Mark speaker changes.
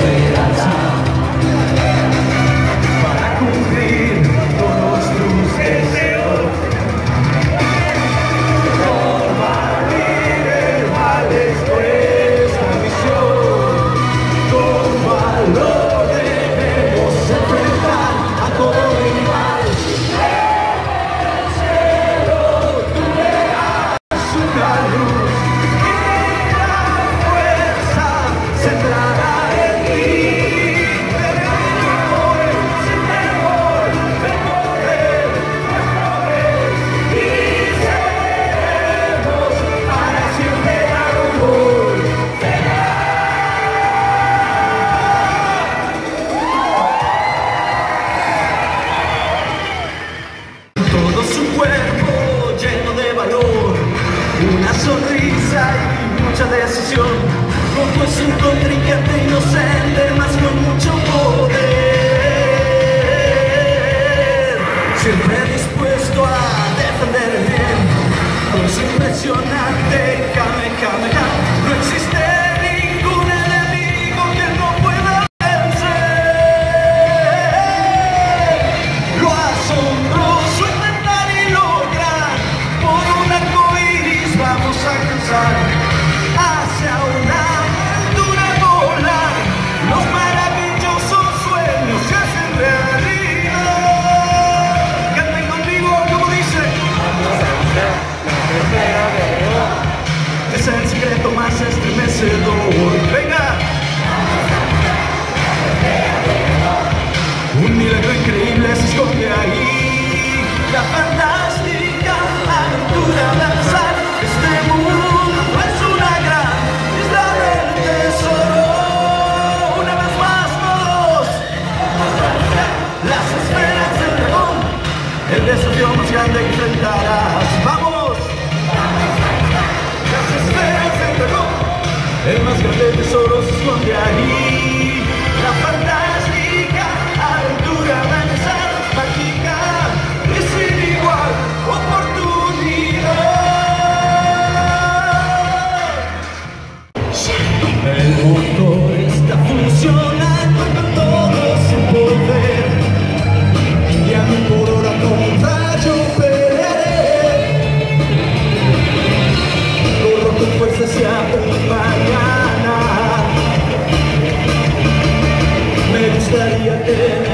Speaker 1: Yeah. sonrisa y mucha decisión. Rojo es un contrincante inocente, más con mucho poder. Siempre dispuesto a defender el bien, con su impresionante came, came, came. desafío más grande que enfrentarás. ¡Vamos! Las esferas se entregó, el más grande tesoro se esconde ahí. 때